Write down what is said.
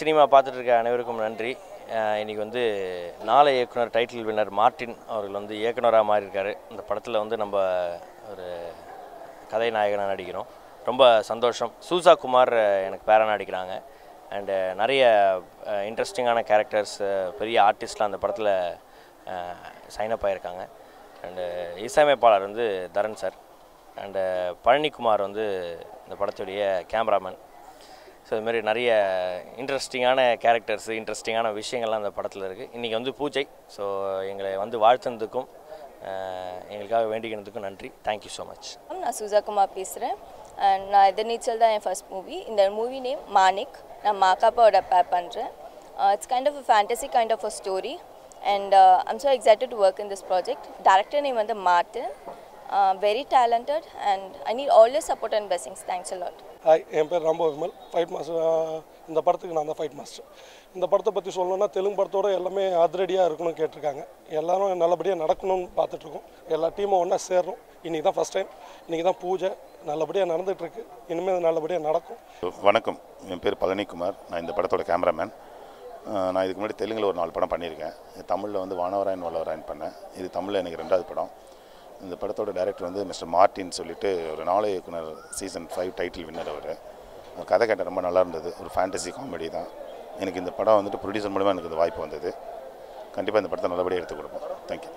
Cinema பார்த்துட்டு இருக்க அனைவருக்கும் நன்றி. இன்றைக்கி இன்னைக்கு வந்து நாளை இயக்குனர் டைட்டில் வின்னர் மார்ட்டின் அவர்கள் வந்து இயக்குனராக மாறியிருக்காரு. இந்த படத்தில் வந்து நம்ம ஒரு கதை நாயகனாக நடிக்கிறோம். ரொம்ப சந்தோஷம். சூசா குமார் எனக்கு பேரனாக நடிக்கிறாங்க. அண்டு நிறைய இன்ட்ரெஸ்டிங்கான கேரக்டர்ஸ் பெரிய ஆர்டிஸ்ட்லாம் அந்த படத்தில் சைனப் ஆகியிருக்காங்க அண்டு இசையமைப்பாளர் வந்து தரன் சார். அண்டு பழனிக்குமார் வந்து இந்த படத்துடைய கேமராமேன் ஸோ இதுமாதிரி நிறைய இன்ட்ரெஸ்டிங்கான கேரக்டர்ஸ் இன்ட்ரெஸ்டிங்கான விஷயங்கள்லாம் அந்த படத்தில் இருக்குது இன்றைக்கி வந்து பூஜை. ஸோ எங்களை வந்து வாழ்த்துனதுக்கும் எங்களுக்காக வேண்டிக்கினதுக்கும் நன்றி. தேங்க்யூ ஸோ மச் நான் சுஜா குமார் பேசுகிறேன் அண்ட் நான் எதிர்நீச்சல் தான் என் ஃபர்ஸ்ட் மூவி இந்த மூவி நேம் மானிக் நான் மாக்காப்பாவோட பேர் பண்ணுறேன் it's kind of a fantasy kind of a story and I'm so excited to work in this project director name வந்து Martin very talented and I need all support and blessings thanks a lot hi என் பேர் Rambo Vimal fight master இந்த படத்துக்கு நான் தான் fight master இந்த படத்தை பற்றி சொல்லணும்னா தெலுங்கு படத்தோட எல்லாமே அதிரடியாக இருக்கணும்னு கேட்டிருக்காங்க. எல்லாரும் நல்லபடியாக நடக்கணும்னு பார்த்துட்ருக்கோம். எல்லா டீமும் ஒன்றா சேர்றோம் இன்றைக்கி தான் ஃபஸ்ட் டைம் இன்றைக்கி தான் பூஜை. நல்லபடியாக நடந்துகிட்ருக்கு இனிமேல் நல்லபடியாக நடக்கும். வணக்கம். என் பேர் பழனிக்குமார். நான் இந்த படத்தோட கேமராமேன் அஹ் நான் இதுக்கு முன்னாடி தெலுங்கில் ஒரு நாலு படம் பண்ணியிருக்கேன். தமிழில் வந்து வானவராயன் வல்லவராயன் பண்ணேன். இது தமிழில் எனக்கு ரெண்டாவது படம். இந்த படத்தோட டைரக்டர் வந்து மிஸ்டர் மார்ட்டின் சொல்லிட்டு ஒரு நாளை இயக்குனர் சீசன் ஃபைவ் டைட்டில் வின்னர் அவர். அவர் கதை கேட்ட ரொம்ப நல்லா இருந்தது. ஒரு ஃபேண்டசி காமெடி தான். எனக்கு இந்த படம் வந்துட்டு ப்ரொடியூசர் மூலமாக எனக்கு இந்த வாய்ப்பு வந்தது. கண்டிப்பாக இந்த படத்தை நல்லபடியாக எடுத்து கொடுப்போம். தேங்க்யூ